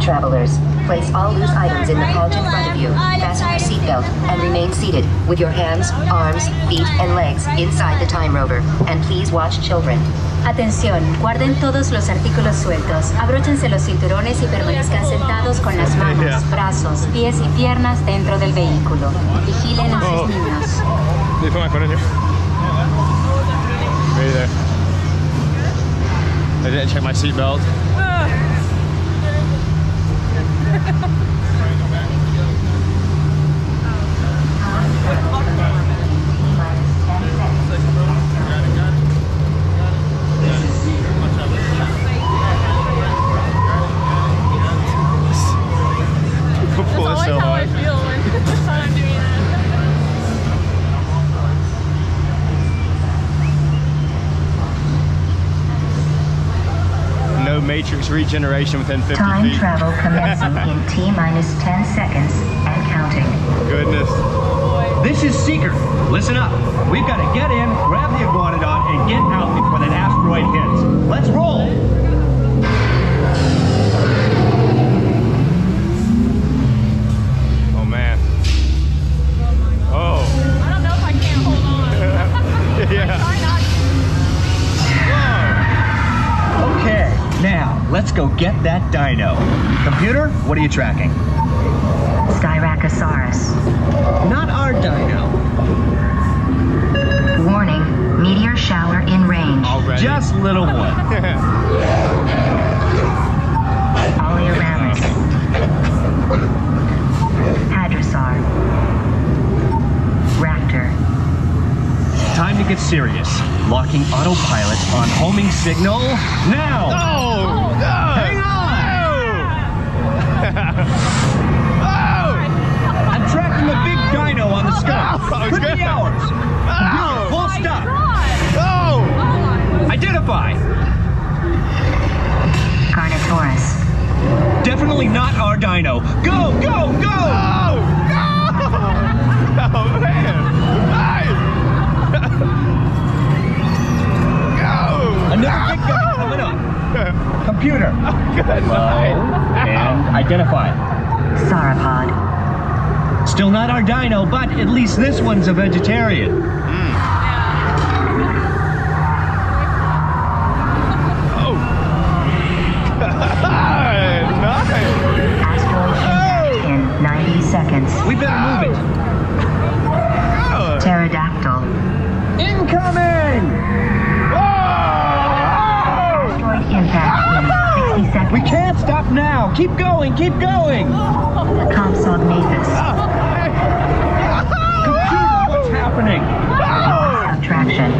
travelers. Place all loose items in the pouch in front of you. Fasten your seatbelt and remain seated with your hands, arms, feet, and legs inside the time rover. And please watch children. Atención, guarden todos los artículos sueltos, abróchense los cinturones y permanezcan sentados con las manos, brazos, pies y piernas dentro del vehículo. Vigilen a sus oh. niños. Did put my phone in here? Right there. I didn't check my seatbelt. Matrix regeneration within 50 Time feet. travel commencing in T minus 10 seconds and counting. Goodness. This is Seeker. Listen up. We've got to get in, grab the Iguanodon, and get out before that asteroid hits. Let's roll! Let's go get that dino. Computer, what are you tracking? Styracosaurus. Not our dino. Warning, meteor shower in range. Already. Just little one. Alioramus. Hadrosaur. Raptor. Time to get serious. Locking autopilot on homing signal now. Oh! Our dino. Go, go, go! Oh! No! Oh man! Nice! Go! Another big guy coming up. Computer. Oh, good and identify. Sauropod. Still not our dino, but at least this one's a vegetarian. Now. Keep going, keep going. Compsognathus. Computer, what's happening? Subtraction.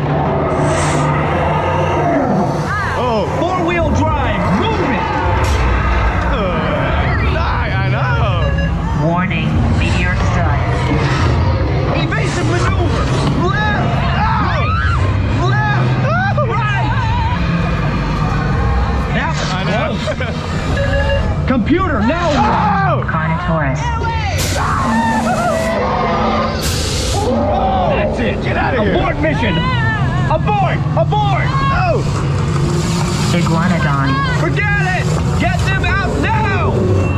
Oh! Four-wheel drive, move it! I know! Warning, Computer, now what? Oh! Carnotaurus. That's it. Get out of here! Abort mission! Abort! Abort! Oh! Iguanodon. Forget it! Get them out now!